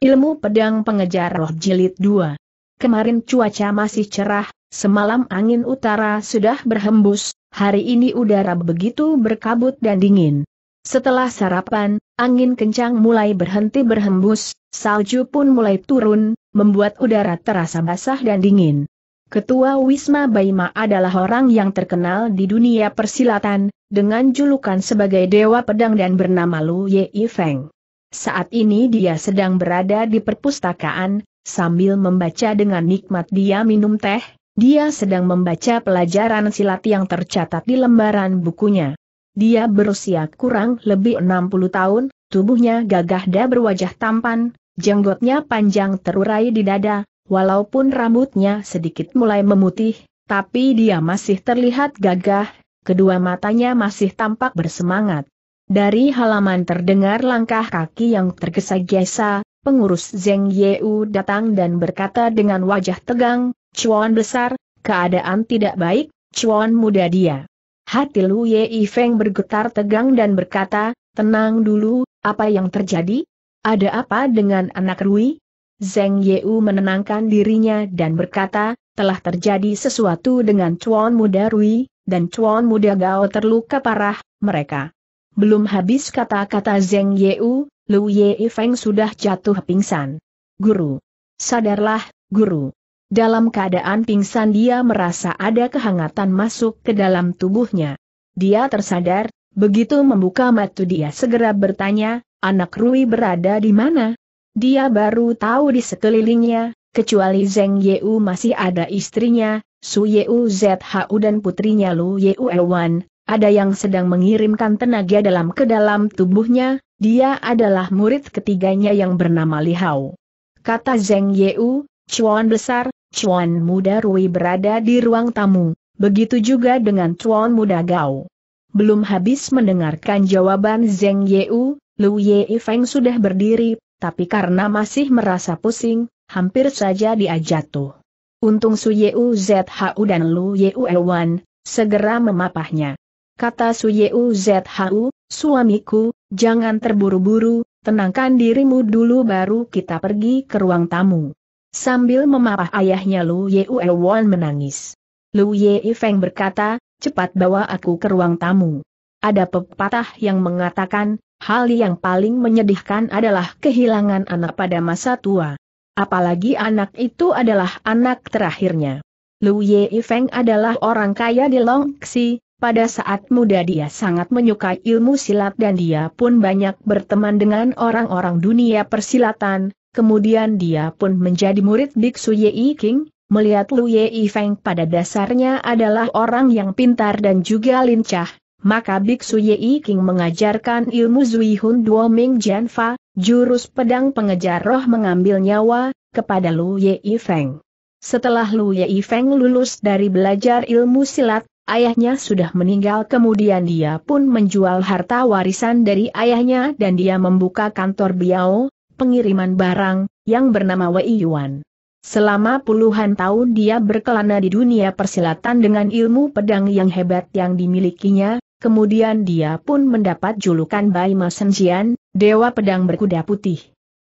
Ilmu Pedang Pengejar Roh Jilid 2 Kemarin cuaca masih cerah, semalam angin utara sudah berhembus, hari ini udara begitu berkabut dan dingin. Setelah sarapan, angin kencang mulai berhenti berhembus, salju pun mulai turun, membuat udara terasa basah dan dingin. Ketua Wisma Baima adalah orang yang terkenal di dunia persilatan, dengan julukan sebagai Dewa Pedang dan bernama Lu Ye Feng. Saat ini dia sedang berada di perpustakaan, sambil membaca dengan nikmat dia minum teh, dia sedang membaca pelajaran silat yang tercatat di lembaran bukunya. Dia berusia kurang lebih 60 tahun, tubuhnya gagah dan berwajah tampan, jenggotnya panjang terurai di dada, Walaupun rambutnya sedikit mulai memutih, tapi dia masih terlihat gagah, kedua matanya masih tampak bersemangat. Dari halaman terdengar langkah kaki yang tergesa-gesa, pengurus Zeng Yeu datang dan berkata dengan wajah tegang, Chuan besar, keadaan tidak baik, Chuan muda dia. Hati Lu Ye Feng bergetar tegang dan berkata, tenang dulu, apa yang terjadi? Ada apa dengan anak Rui? Zeng Yeu menenangkan dirinya dan berkata, telah terjadi sesuatu dengan Chuan Muda Rui, dan Chuan Muda Gao terluka parah, mereka. Belum habis kata-kata Zeng Yeu, Lu Ye Feng sudah jatuh pingsan. Guru. Sadarlah, guru. Dalam keadaan pingsan dia merasa ada kehangatan masuk ke dalam tubuhnya. Dia tersadar, begitu membuka mata dia segera bertanya, anak Rui berada di mana? Dia baru tahu di sekelilingnya, kecuali Zeng Yeu masih ada istrinya, Su Yeu ZHU dan putrinya Lu Yeu Ewan, ada yang sedang mengirimkan tenaga dalam ke dalam tubuhnya, dia adalah murid ketiganya yang bernama Li Hao. Kata Zeng Yeu, Chuan besar, Chuan muda Rui berada di ruang tamu, begitu juga dengan Chuan muda Gao. Belum habis mendengarkan jawaban Zeng Yeu, Lu Ye Feng sudah berdiri, tapi karena masih merasa pusing, hampir saja dia jatuh. Untung Su Yeu ZHU dan Lu Yeu Ewan, segera memapahnya. Kata Su Yeu ZHU, suamiku, jangan terburu-buru, tenangkan dirimu dulu baru kita pergi ke ruang tamu. Sambil memapah ayahnya Lu Yeu Ewan menangis. Lu Ye Feng berkata, cepat bawa aku ke ruang tamu. Ada pepatah yang mengatakan, Hal yang paling menyedihkan adalah kehilangan anak pada masa tua. Apalagi anak itu adalah anak terakhirnya. Lu Ye Feng adalah orang kaya di Longxi, pada saat muda dia sangat menyukai ilmu silat dan dia pun banyak berteman dengan orang-orang dunia persilatan, kemudian dia pun menjadi murid Biksu Ye King, melihat Lu Ye Feng pada dasarnya adalah orang yang pintar dan juga lincah, maka Biksu Yi King mengajarkan ilmu Zui Hun Duo Ming Fa, jurus pedang pengejar roh mengambil nyawa, kepada Lu Ye Feng. Setelah Lu Ye Feng lulus dari belajar ilmu silat, ayahnya sudah meninggal kemudian dia pun menjual harta warisan dari ayahnya dan dia membuka kantor biao, pengiriman barang, yang bernama Wei Yuan. Selama puluhan tahun dia berkelana di dunia persilatan dengan ilmu pedang yang hebat yang dimilikinya, Kemudian dia pun mendapat julukan Bai Masenjian, Dewa Pedang Berkuda Putih.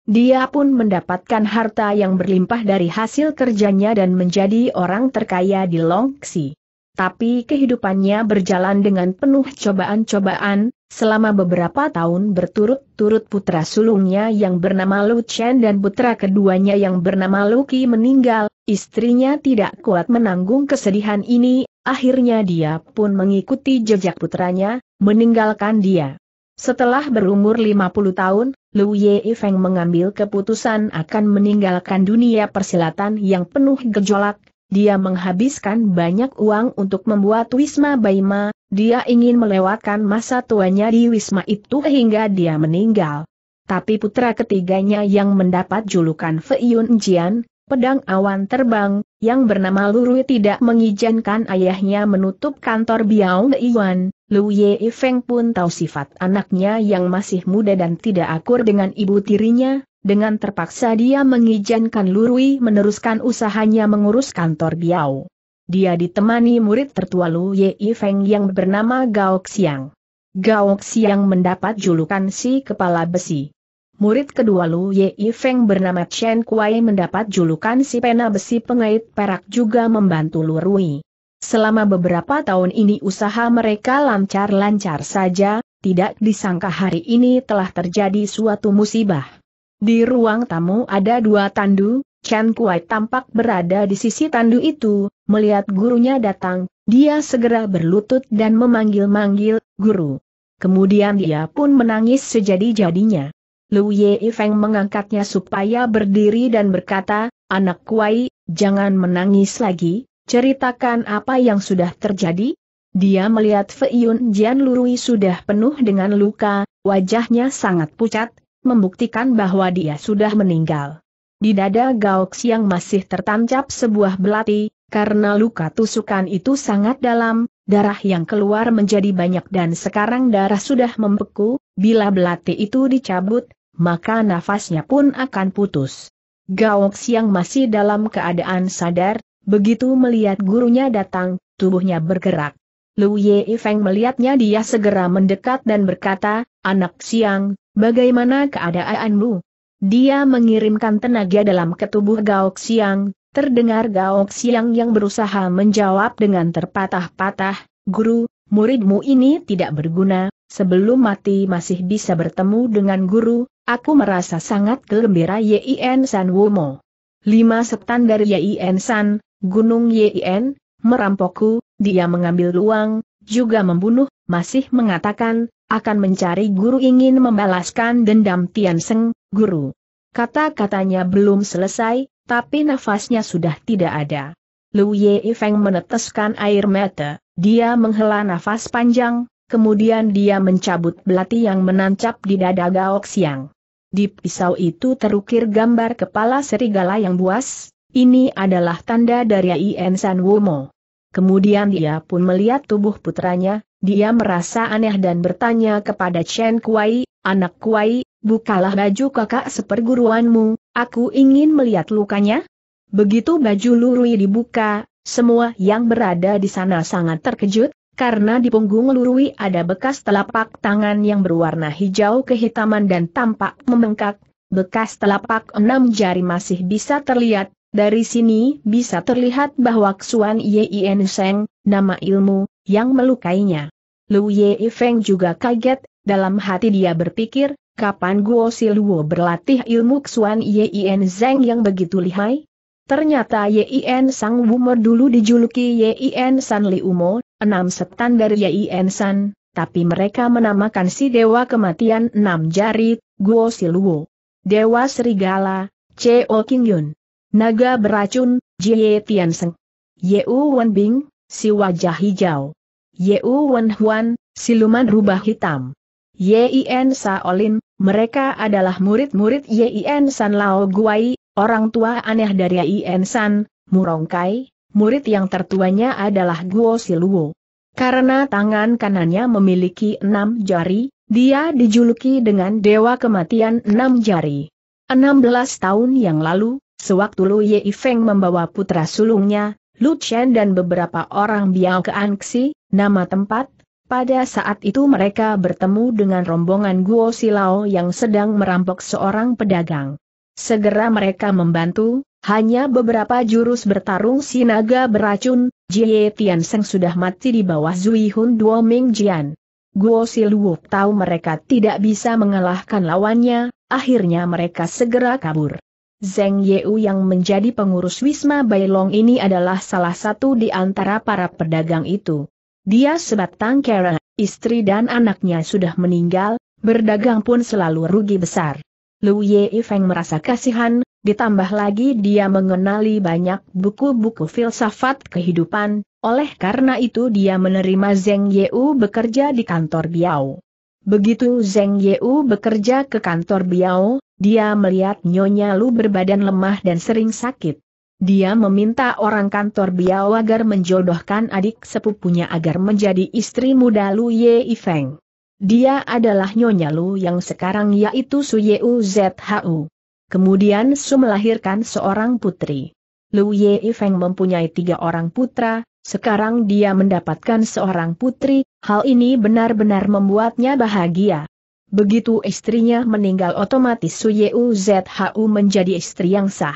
Dia pun mendapatkan harta yang berlimpah dari hasil kerjanya dan menjadi orang terkaya di Longxi. Tapi kehidupannya berjalan dengan penuh cobaan-cobaan, selama beberapa tahun berturut-turut putra sulungnya yang bernama Lu Chen dan putra keduanya yang bernama Lu Qi meninggal, istrinya tidak kuat menanggung kesedihan ini, Akhirnya dia pun mengikuti jejak putranya, meninggalkan dia. Setelah berumur 50 tahun, Lu Ye Feng mengambil keputusan akan meninggalkan dunia persilatan yang penuh gejolak. Dia menghabiskan banyak uang untuk membuat Wisma Baima, dia ingin melewatkan masa tuanya di Wisma itu hingga dia meninggal. Tapi putra ketiganya yang mendapat julukan Fei Yun Jian, pedang awan terbang, yang bernama Lurui tidak mengizinkan ayahnya menutup kantor Biao Iwan, Lu Ye Feng pun tahu sifat anaknya yang masih muda dan tidak akur dengan ibu tirinya, dengan terpaksa dia mengizinkan Lurui meneruskan usahanya mengurus kantor Biao. Dia ditemani murid tertua Lu Ye Feng yang bernama Gao Xiang. Gao Xiang mendapat julukan si kepala besi. Murid kedua Lu Ye Feng bernama Chen Kuai mendapat julukan si pena besi pengait perak juga membantu Lu Rui. Selama beberapa tahun ini usaha mereka lancar-lancar saja, tidak disangka hari ini telah terjadi suatu musibah. Di ruang tamu ada dua tandu, Chen Kuai tampak berada di sisi tandu itu, melihat gurunya datang, dia segera berlutut dan memanggil-manggil, guru. Kemudian dia pun menangis sejadi-jadinya. Lu Ye Feng mengangkatnya supaya berdiri dan berkata, anak kuai, jangan menangis lagi, ceritakan apa yang sudah terjadi. Dia melihat Feiyun Jian Lurui sudah penuh dengan luka, wajahnya sangat pucat, membuktikan bahwa dia sudah meninggal. Di dada Gao Xiang masih tertancap sebuah belati, karena luka tusukan itu sangat dalam, darah yang keluar menjadi banyak dan sekarang darah sudah membeku, bila belati itu dicabut, maka nafasnya pun akan putus. Gao Xiang masih dalam keadaan sadar, begitu melihat gurunya datang, tubuhnya bergerak. Lu Ye Feng melihatnya dia segera mendekat dan berkata, anak Xiang, bagaimana keadaanmu? Dia mengirimkan tenaga dalam ketubuh Gao Xiang, terdengar Gao Xiang yang berusaha menjawab dengan terpatah-patah, guru, muridmu ini tidak berguna, sebelum mati masih bisa bertemu dengan guru, Aku merasa sangat gembira Yien San Wumo. Lima setan dari Yien San, Gunung Yien, merampokku, dia mengambil luang, juga membunuh, masih mengatakan, akan mencari guru ingin membalaskan dendam Tian Seng, guru. Kata-katanya belum selesai, tapi nafasnya sudah tidak ada. Lu Ye Feng meneteskan air mata, dia menghela nafas panjang, kemudian dia mencabut belati yang menancap di dada Gaok Siang. Di pisau itu terukir gambar kepala serigala yang buas, ini adalah tanda dari Ien San Wumo. Kemudian dia pun melihat tubuh putranya, dia merasa aneh dan bertanya kepada Chen Kuai, anak Kuai, bukalah baju kakak seperguruanmu, aku ingin melihat lukanya. Begitu baju Lurui dibuka, semua yang berada di sana sangat terkejut, karena di punggung Lurui ada bekas telapak tangan yang berwarna hijau kehitaman dan tampak membengkak, bekas telapak enam jari masih bisa terlihat, dari sini bisa terlihat bahwa Xuan Yen Seng, nama ilmu, yang melukainya. Lu Ye Feng juga kaget, dalam hati dia berpikir, kapan Guo Siluo berlatih ilmu Xuan Yen Zeng yang begitu lihai? Ternyata Yen Sang Wumer dulu dijuluki Yen San Li Umo, enam setan dari Yen San, tapi mereka menamakan si Dewa Kematian enam jari, Guo Siluo. Dewa Serigala, Cheo King Yun. Naga beracun, Jie Tian Seng. Yeu Wen Bing, si wajah hijau. Yeu Wen Huan, siluman rubah hitam. Yen Sa Olin, mereka adalah murid-murid Yen San Lao Guai, Orang tua aneh dari Ien San, Murongkai, murid yang tertuanya adalah Guo Siluo. Karena tangan kanannya memiliki enam jari, dia dijuluki dengan Dewa Kematian Enam Jari. 16 tahun yang lalu, sewaktu Lu Ye Feng membawa putra sulungnya, Lu Chen dan beberapa orang biang ke Anxi, nama tempat, pada saat itu mereka bertemu dengan rombongan Guo Silao yang sedang merampok seorang pedagang. Segera mereka membantu, hanya beberapa jurus bertarung si naga beracun, Jie Tian Seng sudah mati di bawah Zui Hun Duo Ming Jian. Guo Siluok tahu mereka tidak bisa mengalahkan lawannya, akhirnya mereka segera kabur. Zeng Yeu yang menjadi pengurus Wisma Bailong ini adalah salah satu di antara para pedagang itu. Dia sebatang kera, istri dan anaknya sudah meninggal, berdagang pun selalu rugi besar. Lu Ye Feng merasa kasihan, ditambah lagi dia mengenali banyak buku-buku filsafat kehidupan, oleh karena itu dia menerima Zeng Yeu bekerja di kantor Biao. Begitu Zeng Yeu bekerja ke kantor Biao, dia melihat Nyonya Lu berbadan lemah dan sering sakit. Dia meminta orang kantor Biao agar menjodohkan adik sepupunya agar menjadi istri muda Lu Ye Feng. Dia adalah Nyonya Lu yang sekarang yaitu Su Yeu Zhu. Kemudian Su melahirkan seorang putri. Lu Ye Feng mempunyai tiga orang putra, sekarang dia mendapatkan seorang putri, hal ini benar-benar membuatnya bahagia. Begitu istrinya meninggal otomatis Suyeu ZHU menjadi istri yang sah.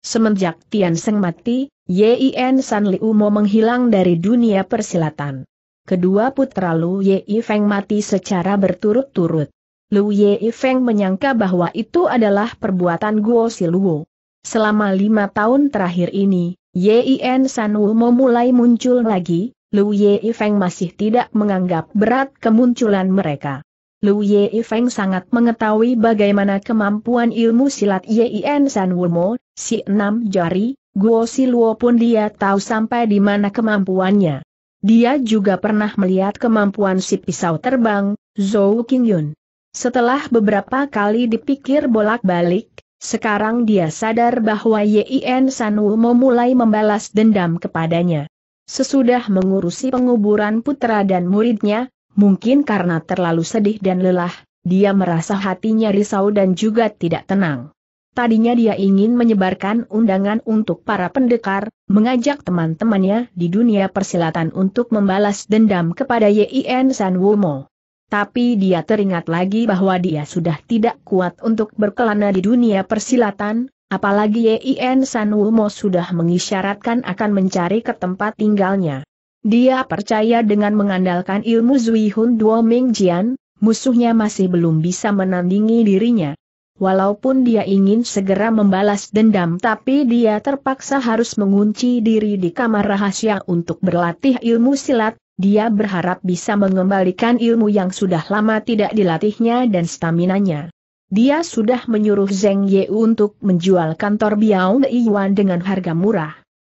Semenjak Tian Seng mati, Yin San Liu Mo menghilang dari dunia persilatan. Kedua putra Lu Yi Feng mati secara berturut-turut. Lu Yi Feng menyangka bahwa itu adalah perbuatan Guo Siluo. Selama lima tahun terakhir ini, Yin San Wu mulai muncul lagi, Lu Yi Feng masih tidak menganggap berat kemunculan mereka. Lu Yi Feng sangat mengetahui bagaimana kemampuan ilmu silat Yin San Wu si enam jari, Guo Siluo pun dia tahu sampai di mana kemampuannya. Dia juga pernah melihat kemampuan si pisau terbang, Zhou Qingyun. Setelah beberapa kali dipikir bolak-balik, sekarang dia sadar bahwa Yin Sanwu memulai membalas dendam kepadanya. Sesudah mengurusi penguburan putra dan muridnya, mungkin karena terlalu sedih dan lelah, dia merasa hatinya risau dan juga tidak tenang. Tadinya dia ingin menyebarkan undangan untuk para pendekar, mengajak teman-temannya di dunia persilatan untuk membalas dendam kepada Yin San Wumo. Tapi dia teringat lagi bahwa dia sudah tidak kuat untuk berkelana di dunia persilatan, apalagi Yin San Wumo sudah mengisyaratkan akan mencari ke tempat tinggalnya. Dia percaya dengan mengandalkan ilmu Zui Hun Duo Ming Jian, musuhnya masih belum bisa menandingi dirinya. Walaupun dia ingin segera membalas dendam tapi dia terpaksa harus mengunci diri di kamar rahasia untuk berlatih ilmu silat, dia berharap bisa mengembalikan ilmu yang sudah lama tidak dilatihnya dan staminanya. Dia sudah menyuruh Zheng Ye untuk menjual kantor Biao Yuan dengan harga murah.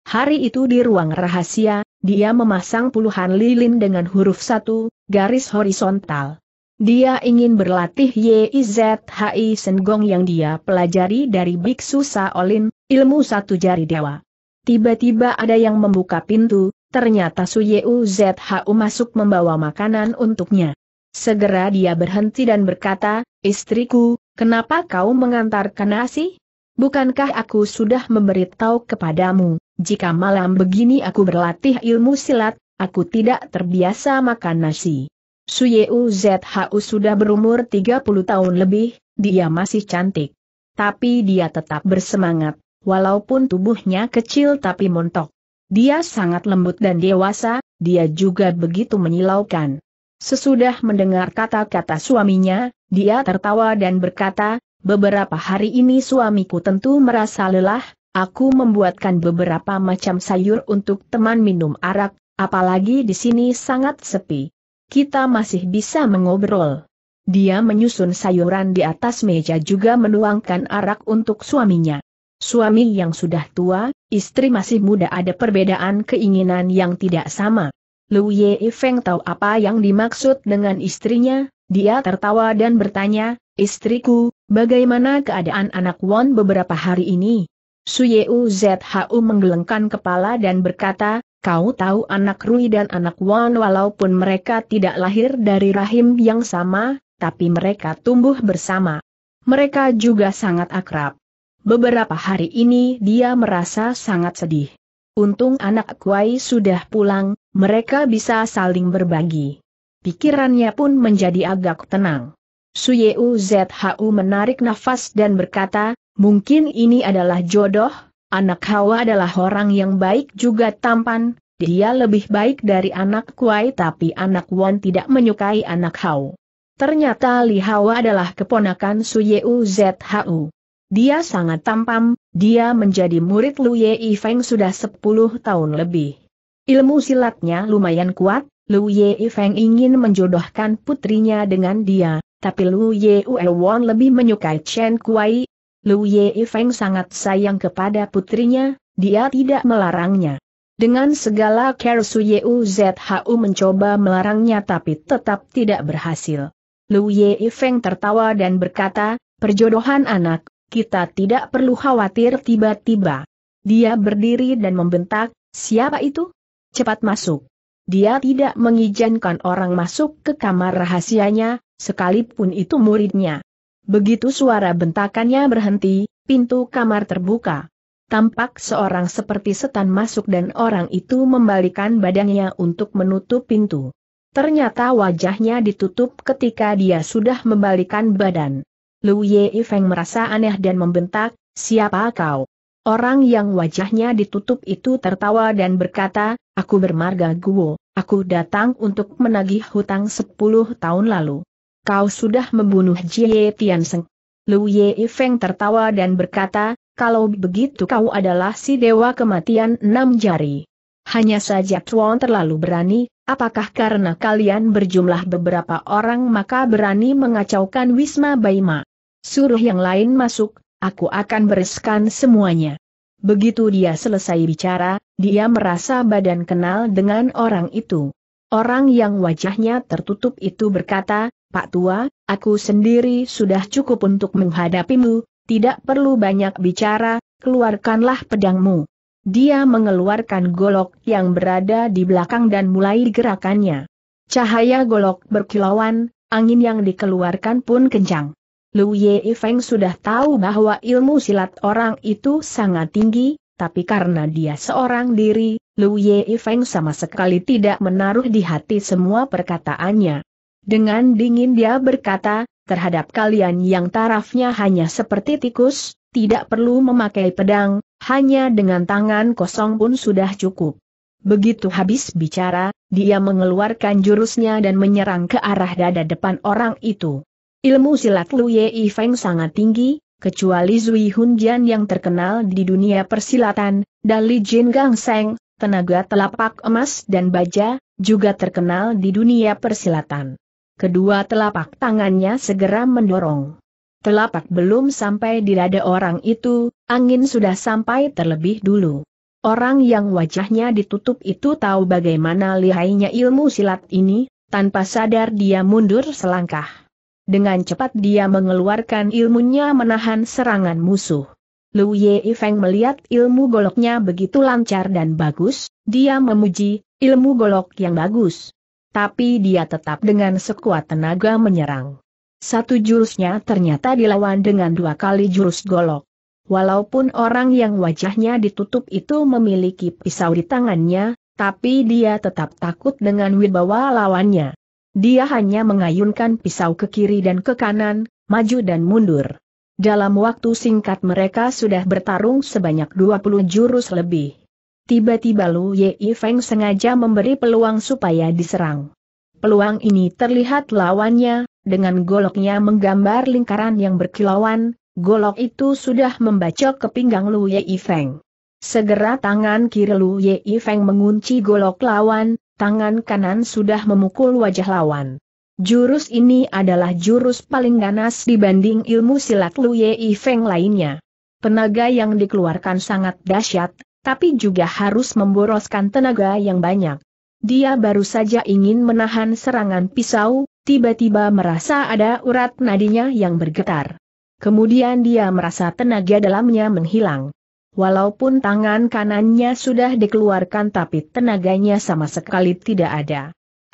Hari itu di ruang rahasia, dia memasang puluhan lilin dengan huruf satu, garis horizontal. Dia ingin berlatih YIZHI Senggong yang dia pelajari dari Biksu Saolin, ilmu satu jari dewa. Tiba-tiba ada yang membuka pintu, ternyata Suyeu ZHU masuk membawa makanan untuknya. Segera dia berhenti dan berkata, istriku, kenapa kau mengantarkan nasi? Bukankah aku sudah memberitahu kepadamu, jika malam begini aku berlatih ilmu silat, aku tidak terbiasa makan nasi. Suyeu ZHU sudah berumur 30 tahun lebih, dia masih cantik. Tapi dia tetap bersemangat, walaupun tubuhnya kecil tapi montok. Dia sangat lembut dan dewasa, dia juga begitu menyilaukan. Sesudah mendengar kata-kata suaminya, dia tertawa dan berkata, beberapa hari ini suamiku tentu merasa lelah, aku membuatkan beberapa macam sayur untuk teman minum arak, apalagi di sini sangat sepi kita masih bisa mengobrol. Dia menyusun sayuran di atas meja juga menuangkan arak untuk suaminya. Suami yang sudah tua, istri masih muda ada perbedaan keinginan yang tidak sama. Lu Ye Feng tahu apa yang dimaksud dengan istrinya, dia tertawa dan bertanya, istriku, bagaimana keadaan anak Won beberapa hari ini? Su Yeu ZHU menggelengkan kepala dan berkata, Kau tahu anak Rui dan anak Wan walaupun mereka tidak lahir dari rahim yang sama, tapi mereka tumbuh bersama. Mereka juga sangat akrab. Beberapa hari ini dia merasa sangat sedih. Untung anak Kuai sudah pulang, mereka bisa saling berbagi. Pikirannya pun menjadi agak tenang. Suyeu ZHU menarik nafas dan berkata, mungkin ini adalah jodoh, Anak Hawa adalah orang yang baik juga tampan, dia lebih baik dari anak Kuai tapi anak Won tidak menyukai anak Hao. Ternyata Li Hawa adalah keponakan Su Yeu ZHU. Dia sangat tampan, dia menjadi murid Lu Ye Feng sudah 10 tahun lebih. Ilmu silatnya lumayan kuat, Lu Ye Feng ingin menjodohkan putrinya dengan dia, tapi Lu Ye Won lebih menyukai Chen Kuai, Lu Ye Feng sangat sayang kepada putrinya, dia tidak melarangnya. Dengan segala care Su Yeu ZHU mencoba melarangnya tapi tetap tidak berhasil. Lu Ye Feng tertawa dan berkata, perjodohan anak, kita tidak perlu khawatir tiba-tiba. Dia berdiri dan membentak, siapa itu? Cepat masuk. Dia tidak mengizinkan orang masuk ke kamar rahasianya, sekalipun itu muridnya. Begitu suara bentakannya berhenti, pintu kamar terbuka. Tampak seorang seperti setan masuk dan orang itu membalikan badannya untuk menutup pintu. Ternyata wajahnya ditutup ketika dia sudah membalikan badan. Lu Ye Feng merasa aneh dan membentak, siapa kau? Orang yang wajahnya ditutup itu tertawa dan berkata, aku bermarga Guo, aku datang untuk menagih hutang sepuluh tahun lalu. Kau sudah membunuh Jie Tiansheng. Lu Ye Feng tertawa dan berkata, kalau begitu kau adalah si dewa kematian enam jari. Hanya saja Tuan terlalu berani, apakah karena kalian berjumlah beberapa orang maka berani mengacaukan Wisma Baima? Suruh yang lain masuk, aku akan bereskan semuanya. Begitu dia selesai bicara, dia merasa badan kenal dengan orang itu. Orang yang wajahnya tertutup itu berkata, Pak Tua, aku sendiri sudah cukup untuk menghadapimu, tidak perlu banyak bicara, keluarkanlah pedangmu. Dia mengeluarkan golok yang berada di belakang dan mulai digerakannya. Cahaya golok berkilauan, angin yang dikeluarkan pun kencang. Lu Ye Feng sudah tahu bahwa ilmu silat orang itu sangat tinggi, tapi karena dia seorang diri, Lu Ye Feng sama sekali tidak menaruh di hati semua perkataannya. Dengan dingin dia berkata, terhadap kalian yang tarafnya hanya seperti tikus, tidak perlu memakai pedang, hanya dengan tangan kosong pun sudah cukup. Begitu habis bicara, dia mengeluarkan jurusnya dan menyerang ke arah dada depan orang itu. Ilmu silat Lu Ye Feng sangat tinggi, kecuali Zui Hunjian yang terkenal di dunia persilatan, dan Li Jin Gang Seng, tenaga telapak emas dan baja, juga terkenal di dunia persilatan. Kedua telapak tangannya segera mendorong. Telapak belum sampai di dada orang itu, angin sudah sampai terlebih dulu. Orang yang wajahnya ditutup itu tahu bagaimana lihainya ilmu silat ini, tanpa sadar dia mundur selangkah. Dengan cepat dia mengeluarkan ilmunya menahan serangan musuh. Lu Ye Feng melihat ilmu goloknya begitu lancar dan bagus, dia memuji, ilmu golok yang bagus. Tapi dia tetap dengan sekuat tenaga menyerang. Satu jurusnya ternyata dilawan dengan dua kali jurus golok. Walaupun orang yang wajahnya ditutup itu memiliki pisau di tangannya, tapi dia tetap takut dengan wibawa lawannya. Dia hanya mengayunkan pisau ke kiri dan ke kanan, maju dan mundur. Dalam waktu singkat mereka sudah bertarung sebanyak 20 jurus lebih. Tiba-tiba Lu Ye Feng sengaja memberi peluang supaya diserang. Peluang ini terlihat lawannya, dengan goloknya menggambar lingkaran yang berkilauan, golok itu sudah membacok ke pinggang Lu Ye Feng. Segera tangan kiri Lu Ye Feng mengunci golok lawan, tangan kanan sudah memukul wajah lawan. Jurus ini adalah jurus paling ganas dibanding ilmu silat Lu Ye Feng lainnya. Tenaga yang dikeluarkan sangat dahsyat, tapi juga harus memboroskan tenaga yang banyak. Dia baru saja ingin menahan serangan pisau, tiba-tiba merasa ada urat nadinya yang bergetar. Kemudian dia merasa tenaga dalamnya menghilang. Walaupun tangan kanannya sudah dikeluarkan tapi tenaganya sama sekali tidak ada.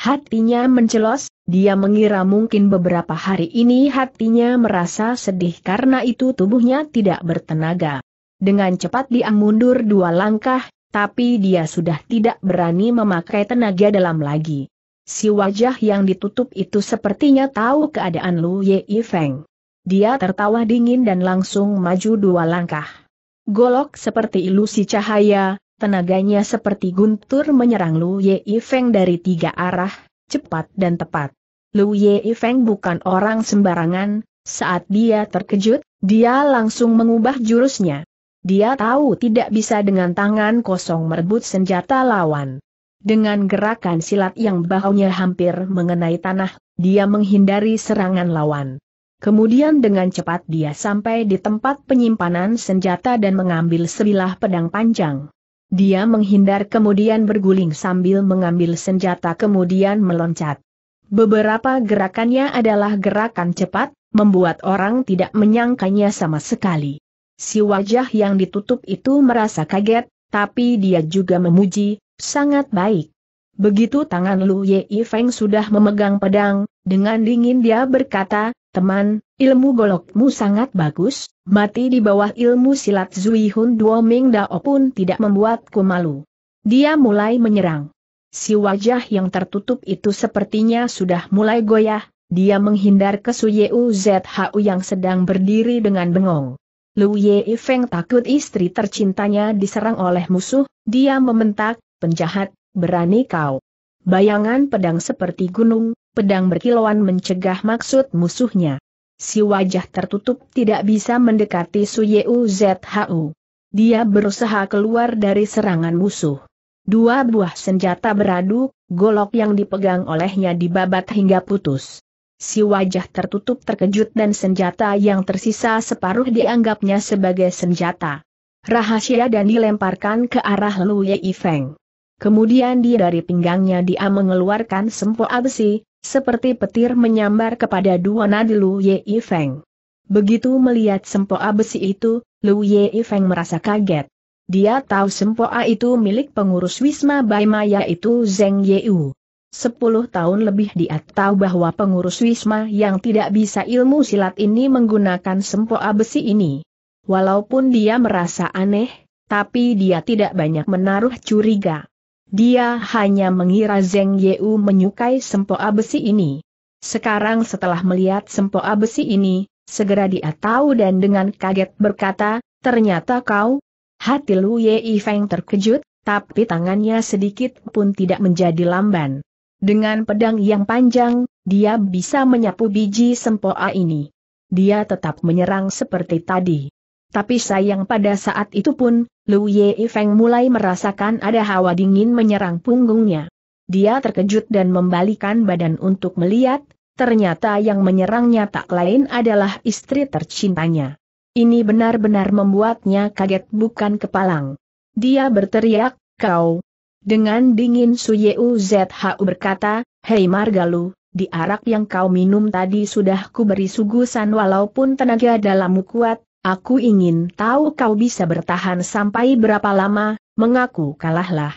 Hatinya mencelos, dia mengira mungkin beberapa hari ini hatinya merasa sedih karena itu tubuhnya tidak bertenaga. Dengan cepat dia mundur dua langkah, tapi dia sudah tidak berani memakai tenaga dalam lagi. Si wajah yang ditutup itu sepertinya tahu keadaan Lu Ye Feng. Dia tertawa dingin dan langsung maju dua langkah. Golok seperti ilusi cahaya, tenaganya seperti guntur menyerang Lu Ye Feng dari tiga arah, cepat dan tepat. Lu Ye Feng bukan orang sembarangan, saat dia terkejut, dia langsung mengubah jurusnya. Dia tahu tidak bisa dengan tangan kosong merebut senjata lawan. Dengan gerakan silat yang bahunya hampir mengenai tanah, dia menghindari serangan lawan. Kemudian dengan cepat dia sampai di tempat penyimpanan senjata dan mengambil sebilah pedang panjang. Dia menghindar kemudian berguling sambil mengambil senjata kemudian meloncat. Beberapa gerakannya adalah gerakan cepat, membuat orang tidak menyangkanya sama sekali. Si wajah yang ditutup itu merasa kaget, tapi dia juga memuji, sangat baik. Begitu tangan Lu Ye Feng sudah memegang pedang, dengan dingin dia berkata, teman, ilmu golokmu sangat bagus, mati di bawah ilmu silat Zui Hun Duo Ming Dao pun tidak membuatku malu. Dia mulai menyerang. Si wajah yang tertutup itu sepertinya sudah mulai goyah, dia menghindar ke Suyeu ZHU yang sedang berdiri dengan bengong. Lu Ye Feng takut istri tercintanya diserang oleh musuh, dia membentak, penjahat, berani kau. Bayangan pedang seperti gunung, pedang berkilauan mencegah maksud musuhnya. Si wajah tertutup tidak bisa mendekati Suyeu ZHU. Dia berusaha keluar dari serangan musuh. Dua buah senjata beradu, golok yang dipegang olehnya dibabat hingga putus. Si wajah tertutup terkejut dan senjata yang tersisa separuh dianggapnya sebagai senjata. Rahasia dan dilemparkan ke arah Lu Ye Feng. Kemudian dia dari pinggangnya dia mengeluarkan sempoa besi, seperti petir menyambar kepada dua nadi Lu Ye Feng. Begitu melihat sempoa besi itu, Lu Ye Feng merasa kaget. Dia tahu sempoa itu milik pengurus Wisma Baima yaitu Zeng Yeu. Sepuluh tahun lebih dia tahu bahwa pengurus Wisma yang tidak bisa ilmu silat ini menggunakan sempoa besi ini. Walaupun dia merasa aneh, tapi dia tidak banyak menaruh curiga. Dia hanya mengira Zeng Yeu menyukai sempoa besi ini. Sekarang setelah melihat sempoa besi ini, segera dia tahu dan dengan kaget berkata, ternyata kau, Hati Lu Ye Feng terkejut, tapi tangannya sedikit pun tidak menjadi lamban. Dengan pedang yang panjang, dia bisa menyapu biji sempoa ini. Dia tetap menyerang seperti tadi. Tapi sayang pada saat itu pun, Lu Ye Feng mulai merasakan ada hawa dingin menyerang punggungnya. Dia terkejut dan membalikan badan untuk melihat, ternyata yang menyerangnya tak lain adalah istri tercintanya. Ini benar-benar membuatnya kaget bukan kepalang. Dia berteriak, kau. Dengan dingin Suyeu ZHU berkata, Hei Margalu, di arak yang kau minum tadi sudah ku beri sugusan walaupun tenaga dalammu kuat, aku ingin tahu kau bisa bertahan sampai berapa lama, mengaku kalahlah.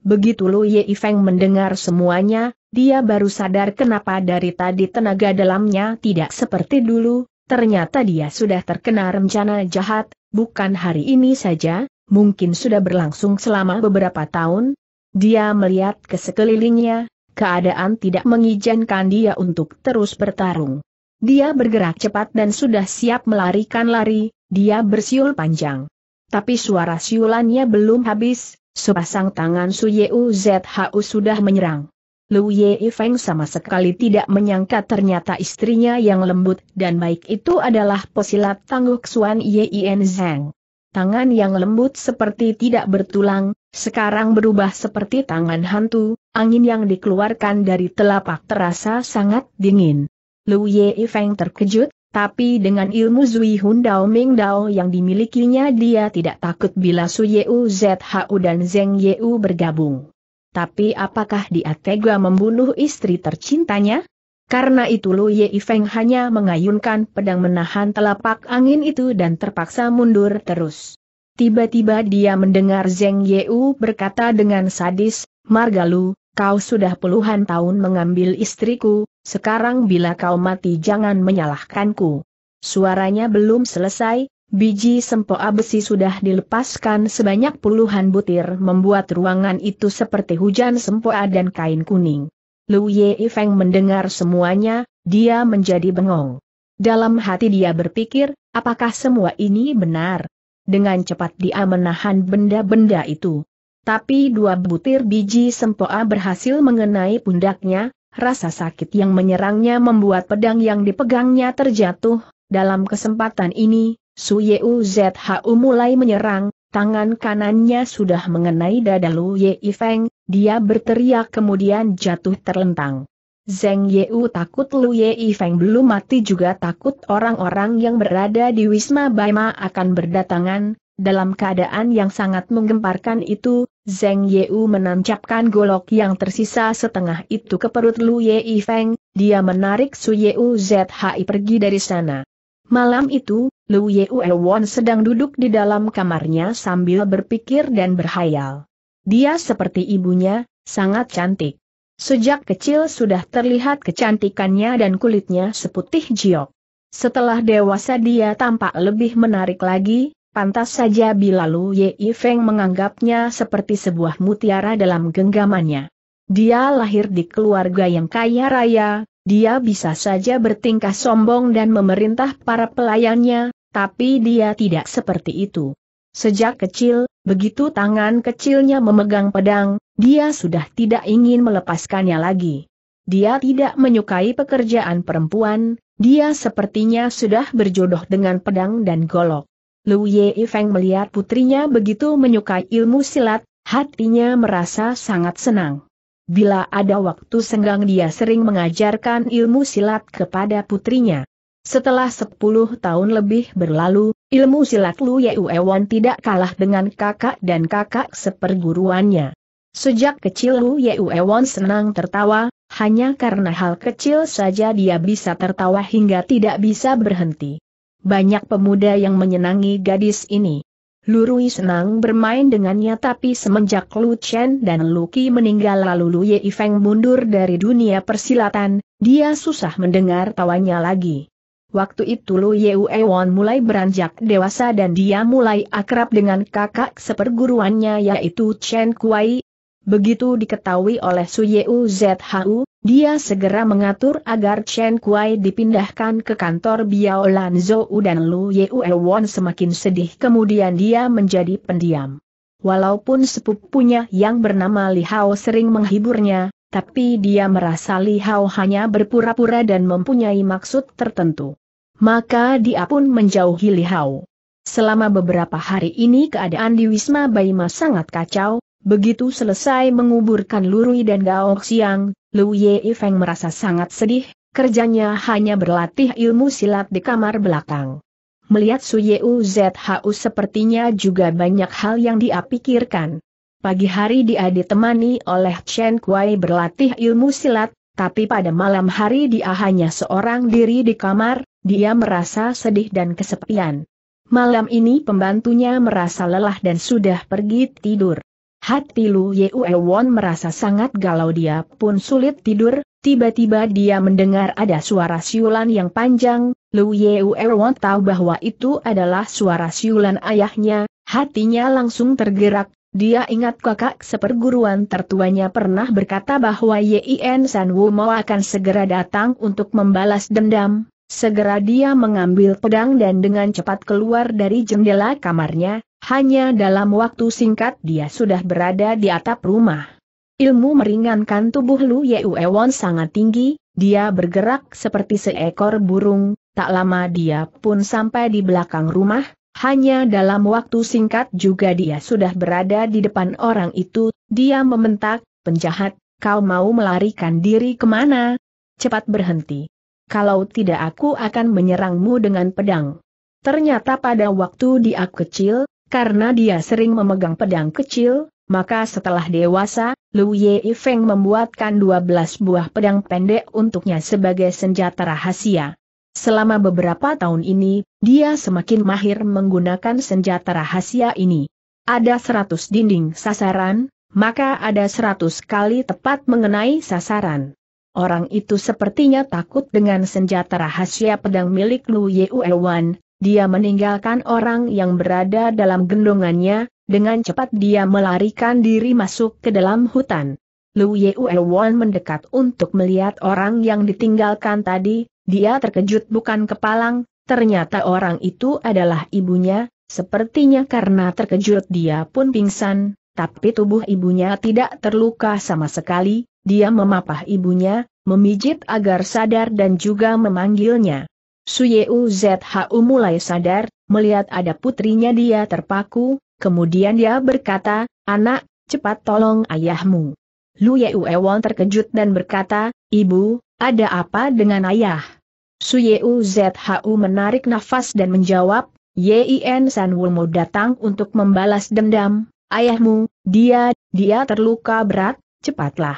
Begitu Lu Ye Feng mendengar semuanya, dia baru sadar kenapa dari tadi tenaga dalamnya tidak seperti dulu, Ternyata dia sudah terkena rencana jahat, bukan hari ini saja, mungkin sudah berlangsung selama beberapa tahun. Dia melihat ke sekelilingnya, keadaan tidak mengizinkan dia untuk terus bertarung. Dia bergerak cepat dan sudah siap melarikan lari, dia bersiul panjang. Tapi suara siulannya belum habis, sepasang tangan Suyeu ZHU sudah menyerang. Lu Ye Feng sama sekali tidak menyangka ternyata istrinya yang lembut dan baik itu adalah posilat tangguh Xuan Ye Ien Zhang. Tangan yang lembut seperti tidak bertulang, sekarang berubah seperti tangan hantu, angin yang dikeluarkan dari telapak terasa sangat dingin. Lu Ye Feng terkejut, tapi dengan ilmu Zui Hun Dao Ming Dao yang dimilikinya dia tidak takut bila Su Yeu ZHU dan Zeng Yeu bergabung. Tapi apakah dia tega membunuh istri tercintanya? Karena itu Lu Ye Feng hanya mengayunkan pedang menahan telapak angin itu dan terpaksa mundur terus. Tiba-tiba dia mendengar Zeng Yeu berkata dengan sadis, Margalu, kau sudah puluhan tahun mengambil istriku, sekarang bila kau mati jangan menyalahkanku. Suaranya belum selesai, Biji sempoa besi sudah dilepaskan sebanyak puluhan butir membuat ruangan itu seperti hujan sempoa dan kain kuning. Lu Ye Feng mendengar semuanya, dia menjadi bengong. Dalam hati dia berpikir, apakah semua ini benar? Dengan cepat dia menahan benda-benda itu. Tapi dua butir biji sempoa berhasil mengenai pundaknya, rasa sakit yang menyerangnya membuat pedang yang dipegangnya terjatuh. Dalam kesempatan ini, Su Yeu ZHU mulai menyerang, tangan kanannya sudah mengenai dada Lu Ye Feng, dia berteriak kemudian jatuh terlentang. Zeng Yeu takut Lu Ye Feng belum mati juga takut orang-orang yang berada di Wisma Baima akan berdatangan, dalam keadaan yang sangat menggemparkan itu, Zeng Yeu menancapkan golok yang tersisa setengah itu ke perut Lu Ye Feng, dia menarik Su Yeu ZHI pergi dari sana. Malam itu, Lu Yeu Won sedang duduk di dalam kamarnya sambil berpikir dan berhayal. Dia seperti ibunya, sangat cantik. Sejak kecil sudah terlihat kecantikannya dan kulitnya seputih jiok. Setelah dewasa dia tampak lebih menarik lagi, pantas saja bila Lu Ye Feng menganggapnya seperti sebuah mutiara dalam genggamannya. Dia lahir di keluarga yang kaya raya, dia bisa saja bertingkah sombong dan memerintah para pelayannya, tapi dia tidak seperti itu. Sejak kecil, begitu tangan kecilnya memegang pedang, dia sudah tidak ingin melepaskannya lagi. Dia tidak menyukai pekerjaan perempuan, dia sepertinya sudah berjodoh dengan pedang dan golok. Lu Ye Feng melihat putrinya begitu menyukai ilmu silat, hatinya merasa sangat senang. Bila ada waktu senggang dia sering mengajarkan ilmu silat kepada putrinya. Setelah sepuluh tahun lebih berlalu, ilmu silat Lu Ye Ewon tidak kalah dengan kakak dan kakak seperguruannya. Sejak kecil Lu Ye Ewon senang tertawa, hanya karena hal kecil saja dia bisa tertawa hingga tidak bisa berhenti. Banyak pemuda yang menyenangi gadis ini. Lurui senang bermain dengannya tapi semenjak Lu Chen dan Lu Qi meninggal lalu Lu Ye Feng mundur dari dunia persilatan, dia susah mendengar tawanya lagi. Waktu itu Lu Ye Won mulai beranjak dewasa dan dia mulai akrab dengan kakak seperguruannya yaitu Chen Kuai, Begitu diketahui oleh Su Yeu ZHU, dia segera mengatur agar Chen Kuai dipindahkan ke kantor Biao Lan Zhou dan Lu Yeu Won semakin sedih kemudian dia menjadi pendiam. Walaupun sepupunya yang bernama Li Hao sering menghiburnya, tapi dia merasa Li Hao hanya berpura-pura dan mempunyai maksud tertentu. Maka dia pun menjauhi Li Hao. Selama beberapa hari ini keadaan di Wisma Baima sangat kacau, Begitu selesai menguburkan Lurui dan Gao Xiang, Lu Ye Feng merasa sangat sedih, kerjanya hanya berlatih ilmu silat di kamar belakang. Melihat Su Yeu ZHU sepertinya juga banyak hal yang dia pikirkan. Pagi hari dia ditemani oleh Chen Kuai berlatih ilmu silat, tapi pada malam hari dia hanya seorang diri di kamar, dia merasa sedih dan kesepian. Malam ini pembantunya merasa lelah dan sudah pergi tidur. Hati Lu Won merasa sangat galau. Dia pun sulit tidur, tiba-tiba dia mendengar ada suara siulan yang panjang, Lu Won tahu bahwa itu adalah suara siulan ayahnya, hatinya langsung tergerak, dia ingat kakak seperguruan tertuanya pernah berkata bahwa Yin San Wu mau akan segera datang untuk membalas dendam, segera dia mengambil pedang dan dengan cepat keluar dari jendela kamarnya, hanya dalam waktu singkat dia sudah berada di atap rumah. Ilmu meringankan tubuh Lu Ewon sangat tinggi, dia bergerak seperti seekor burung, tak lama dia pun sampai di belakang rumah, hanya dalam waktu singkat juga dia sudah berada di depan orang itu, dia membentak, penjahat, kau mau melarikan diri ke mana? Cepat berhenti. Kalau tidak aku akan menyerangmu dengan pedang. Ternyata pada waktu dia kecil, karena dia sering memegang pedang kecil, maka setelah dewasa, Lu Ye Feng membuatkan 12 buah pedang pendek untuknya sebagai senjata rahasia. Selama beberapa tahun ini, dia semakin mahir menggunakan senjata rahasia ini. Ada 100 dinding sasaran, maka ada 100 kali tepat mengenai sasaran. Orang itu sepertinya takut dengan senjata rahasia pedang milik Lu Ye Wan, dia meninggalkan orang yang berada dalam gendongannya, dengan cepat dia melarikan diri masuk ke dalam hutan. Lu Ye Won mendekat untuk melihat orang yang ditinggalkan tadi, dia terkejut bukan kepalang, ternyata orang itu adalah ibunya, sepertinya karena terkejut dia pun pingsan, tapi tubuh ibunya tidak terluka sama sekali, dia memapah ibunya, memijit agar sadar dan juga memanggilnya. Suyeu ZHU mulai sadar, melihat ada putrinya dia terpaku, kemudian dia berkata, anak, cepat tolong ayahmu. Lu Ewon terkejut dan berkata, ibu, ada apa dengan ayah? Suyeu ZHU menarik nafas dan menjawab, Yin San mau datang untuk membalas dendam, ayahmu, dia, dia terluka berat, cepatlah.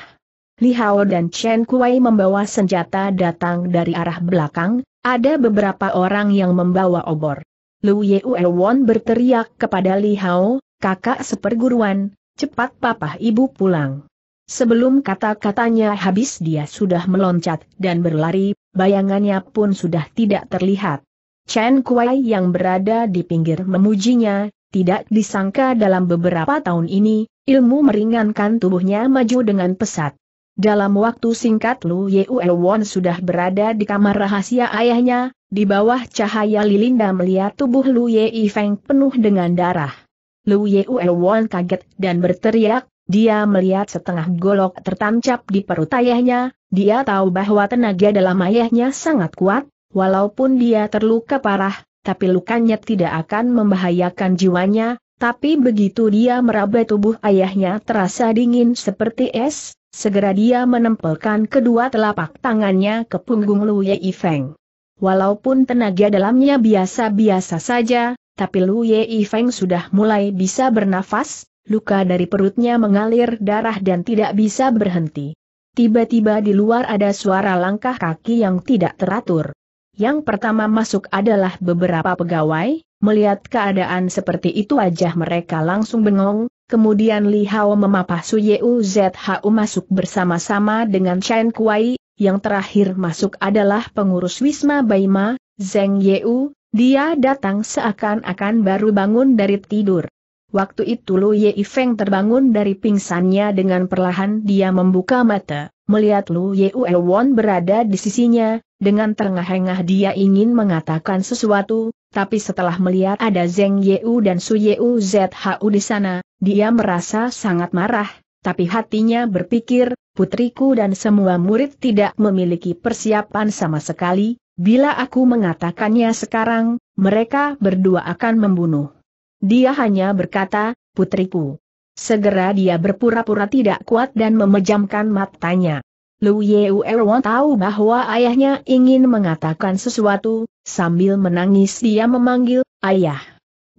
Li Hao dan Chen Kuai membawa senjata datang dari arah belakang, ada beberapa orang yang membawa obor. Lu Won berteriak kepada Li Hao, kakak seperguruan, cepat papa ibu pulang. Sebelum kata-katanya habis dia sudah meloncat dan berlari, bayangannya pun sudah tidak terlihat. Chen Kuai yang berada di pinggir memujinya, tidak disangka dalam beberapa tahun ini, ilmu meringankan tubuhnya maju dengan pesat. Dalam waktu singkat Lu Yeu Elwon sudah berada di kamar rahasia ayahnya, di bawah cahaya lilinda melihat tubuh Lu Yei Feng penuh dengan darah. Lu Yeu Elwon kaget dan berteriak, dia melihat setengah golok tertancap di perut ayahnya, dia tahu bahwa tenaga dalam ayahnya sangat kuat, walaupun dia terluka parah, tapi lukanya tidak akan membahayakan jiwanya, tapi begitu dia meraba tubuh ayahnya terasa dingin seperti es, segera dia menempelkan kedua telapak tangannya ke punggung Lu Yei Feng. Walaupun tenaga dalamnya biasa-biasa saja, tapi Lu Yei Feng sudah mulai bisa bernafas, luka dari perutnya mengalir darah dan tidak bisa berhenti. Tiba-tiba di luar ada suara langkah kaki yang tidak teratur. Yang pertama masuk adalah beberapa pegawai, melihat keadaan seperti itu wajah mereka langsung bengong, kemudian Li Hao memapah Su Yeu ZHU masuk bersama-sama dengan Chen Kuai, yang terakhir masuk adalah pengurus Wisma Baima, Zheng Yeu, dia datang seakan-akan baru bangun dari tidur. Waktu itu Lu Ye Feng terbangun dari pingsannya dengan perlahan dia membuka mata, melihat Lu Ye Won berada di sisinya, dengan terengah-engah dia ingin mengatakan sesuatu, tapi setelah melihat ada Zeng Yeu dan Su Yeu ZHU di sana, dia merasa sangat marah, tapi hatinya berpikir, putriku dan semua murid tidak memiliki persiapan sama sekali, bila aku mengatakannya sekarang, mereka berdua akan membunuh. Dia hanya berkata, putriku. Segera dia berpura-pura tidak kuat dan memejamkan matanya. Lu Yeu Erwon tahu bahwa ayahnya ingin mengatakan sesuatu, sambil menangis dia memanggil, ayah.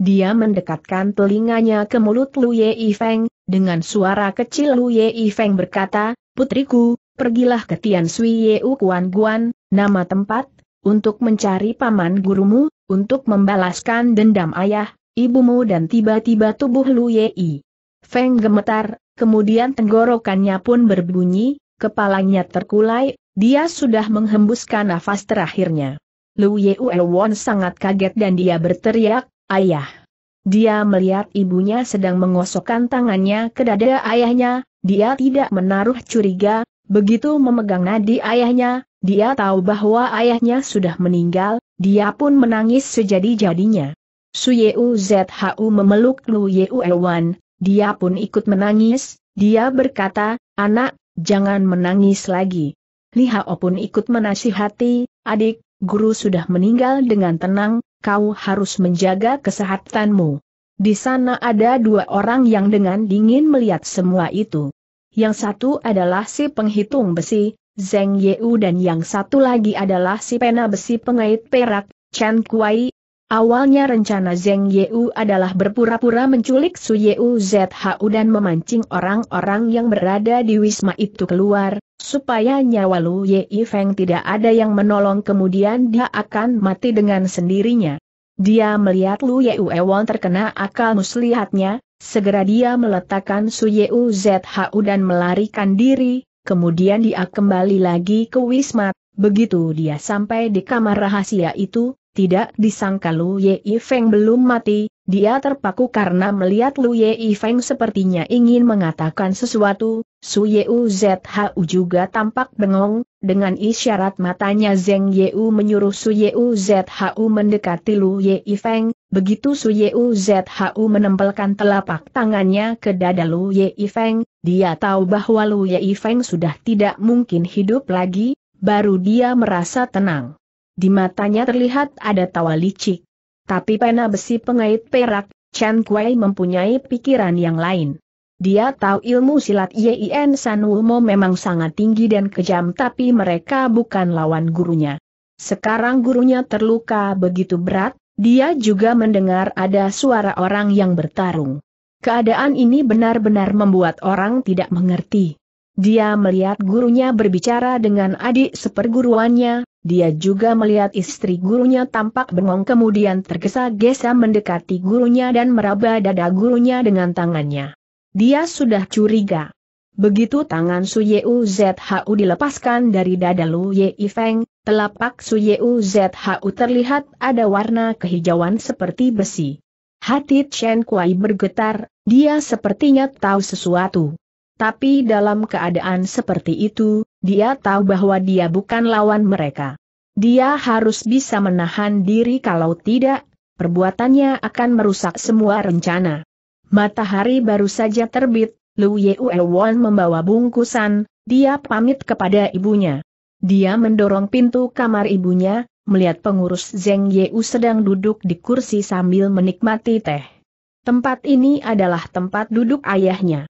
Dia mendekatkan telinganya ke mulut Lu Yei Feng, dengan suara kecil Lu Yei Feng berkata, putriku, pergilah ke Tian Sui Yeu Kuan Guan, nama tempat, untuk mencari paman gurumu, untuk membalaskan dendam ayah, ibumu dan tiba-tiba tubuh Lu Yei. Feng gemetar, kemudian tenggorokannya pun berbunyi, kepalanya terkulai, dia sudah menghembuskan nafas terakhirnya. Lu Yeu Elwon sangat kaget dan dia berteriak, ayah. Dia melihat ibunya sedang mengosokkan tangannya ke dada ayahnya, dia tidak menaruh curiga, begitu memegang nadi ayahnya, dia tahu bahwa ayahnya sudah meninggal, dia pun menangis sejadi-jadinya. Su Yeu Zhu memeluk Lu Yeu Elwan, dia pun ikut menangis, dia berkata, anak, jangan menangis lagi. Li Hao pun ikut menasihati, adik, guru sudah meninggal dengan tenang, kau harus menjaga kesehatanmu. Di sana ada dua orang yang dengan dingin melihat semua itu. Yang satu adalah si penghitung besi, Zeng Yeu dan yang satu lagi adalah si pena besi pengait perak, Chen Kuai, Awalnya rencana Zeng Yeu adalah berpura-pura menculik Su Yeu ZHU dan memancing orang-orang yang berada di Wisma itu keluar, supaya nyawa Lu Yei Feng tidak ada yang menolong kemudian dia akan mati dengan sendirinya. Dia melihat Lu Yeu Ewon terkena akal muslihatnya, segera dia meletakkan Su Yeu ZHU dan melarikan diri, kemudian dia kembali lagi ke Wisma, begitu dia sampai di kamar rahasia itu, tidak disangka Lu Yei Feng belum mati, dia terpaku karena melihat Lu Yei Feng sepertinya ingin mengatakan sesuatu, Su Yeu ZHU juga tampak bengong, dengan isyarat matanya Zeng Yeu menyuruh Su Yeu ZHU mendekati Lu Yei Feng, begitu Su Yeu ZHU menempelkan telapak tangannya ke dada Lu Yei Feng, dia tahu bahwa Lu Yei Feng sudah tidak mungkin hidup lagi, baru dia merasa tenang. Di matanya terlihat ada tawa licik. Tapi pena besi pengait perak, Chen Kuei mempunyai pikiran yang lain. Dia tahu ilmu silat Yin San Wulmo memang sangat tinggi dan kejam tapi mereka bukan lawan gurunya. Sekarang gurunya terluka begitu berat, dia juga mendengar ada suara orang yang bertarung. Keadaan ini benar-benar membuat orang tidak mengerti. Dia melihat gurunya berbicara dengan adik seperguruannya, dia juga melihat istri gurunya tampak bengong kemudian tergesa-gesa mendekati gurunya dan meraba dada gurunya dengan tangannya. Dia sudah curiga. Begitu tangan Su Yeu ZHU dilepaskan dari dada Lu Ye Feng, telapak Su Yeu ZHU terlihat ada warna kehijauan seperti besi. Hati Chen Kuai bergetar, dia sepertinya tahu sesuatu. Tapi dalam keadaan seperti itu, dia tahu bahwa dia bukan lawan mereka. Dia harus bisa menahan diri kalau tidak, perbuatannya akan merusak semua rencana. Matahari baru saja terbit, Lu Wan membawa bungkusan, dia pamit kepada ibunya. Dia mendorong pintu kamar ibunya, melihat pengurus Zeng Yeu sedang duduk di kursi sambil menikmati teh. Tempat ini adalah tempat duduk ayahnya.